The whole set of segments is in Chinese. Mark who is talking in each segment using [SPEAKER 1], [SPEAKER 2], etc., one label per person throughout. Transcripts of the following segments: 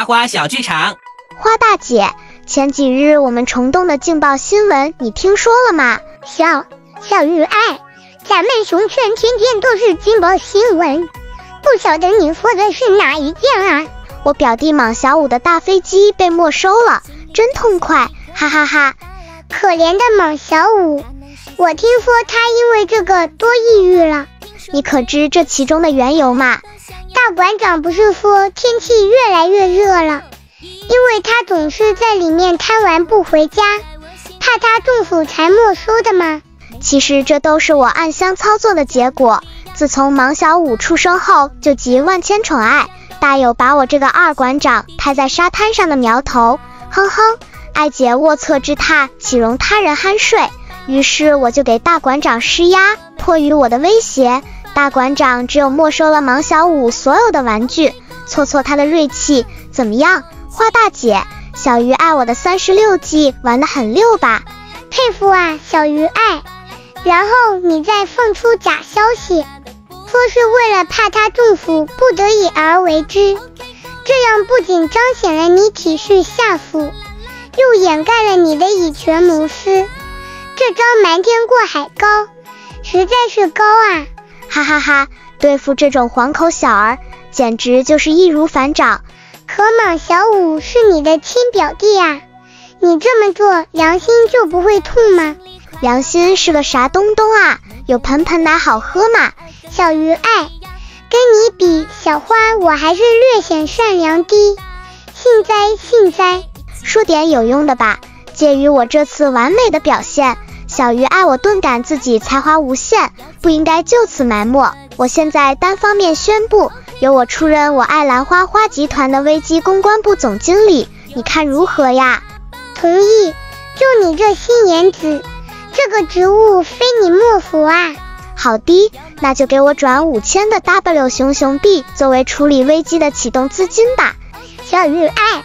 [SPEAKER 1] 花花小剧场，
[SPEAKER 2] 花大姐，前几日我们虫洞的劲爆新闻，你听说了吗？
[SPEAKER 3] 小小鱼爱，咱们熊圈天天都是劲爆新闻，不晓得你说的是哪一件啊？
[SPEAKER 2] 我表弟莽小五的大飞机被没收了，真痛快，哈哈哈！
[SPEAKER 3] 可怜的莽小五，我听说他因为这个多抑郁了。
[SPEAKER 2] 你可知这其中的缘由吗？
[SPEAKER 3] 大馆长不是说天气越来越热了，因为他总是在里面贪玩不回家，怕他中暑才没收的吗？
[SPEAKER 2] 其实这都是我暗箱操作的结果。自从莽小五出生后，就集万千宠爱，大有把我这个二馆长拍在沙滩上的苗头。哼哼，爱姐卧侧之榻，岂容他人酣睡？于是我就给大馆长施压，迫于我的威胁。大馆长只有没收了芒小五所有的玩具，挫挫他的锐气。怎么样，花大姐？小鱼爱我的三十六计玩得很溜吧？
[SPEAKER 3] 佩服啊，小鱼爱。然后你再放出假消息，说是为了怕他中暑不得已而为之，这样不仅彰显了你体恤下属，又掩盖了你的以权谋私。这招瞒天过海高，实在是高啊！
[SPEAKER 2] 哈哈哈，对付这种黄口小儿，简直就是易如反掌。
[SPEAKER 3] 可马小五是你的亲表弟啊，你这么做良心就不会痛吗？
[SPEAKER 2] 良心是个啥东东啊？有盆盆奶好喝吗？
[SPEAKER 3] 小鱼爱，跟你比，小花我还是略显善良滴。幸灾幸灾，
[SPEAKER 2] 说点有用的吧。鉴于我这次完美的表现。小鱼爱我，顿感自己才华无限，不应该就此埋没。我现在单方面宣布，由我出任我爱兰花花集团的危机公关部总经理，你看如何呀？
[SPEAKER 3] 同意。就你这心眼子，这个职务非你莫属啊！
[SPEAKER 2] 好的，那就给我转五千的 W 熊熊币作为处理危机的启动资金吧。
[SPEAKER 3] 小鱼爱，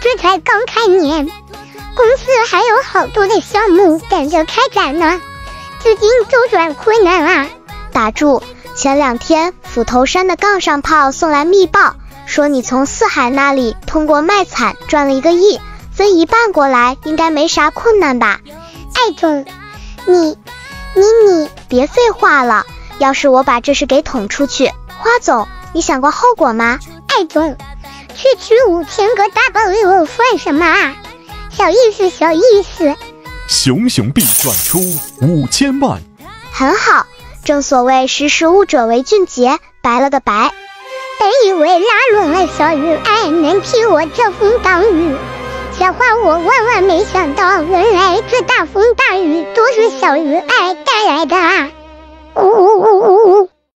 [SPEAKER 3] 这才刚开年。公司还有好多的项目等着开展呢，资金周转困难啊！
[SPEAKER 2] 打住！前两天斧头山的杠上炮送来密报，说你从四海那里通过卖惨赚了一个亿，分一半过来应该没啥困难吧？
[SPEAKER 3] 艾总，你你你
[SPEAKER 2] 别废话了！要是我把这事给捅出去，花总，你想过后果吗？
[SPEAKER 3] 艾总，区区五千个 W 算什么啊？小意思，小意思。
[SPEAKER 4] 熊熊币转出五千万，
[SPEAKER 2] 很好。正所谓识时务者为俊杰，白了个白。
[SPEAKER 3] 本以为拉拢了小鱼爱能替我遮风挡雨，小花我万万没想到，原来这大风大雨都是小鱼爱带来的啊！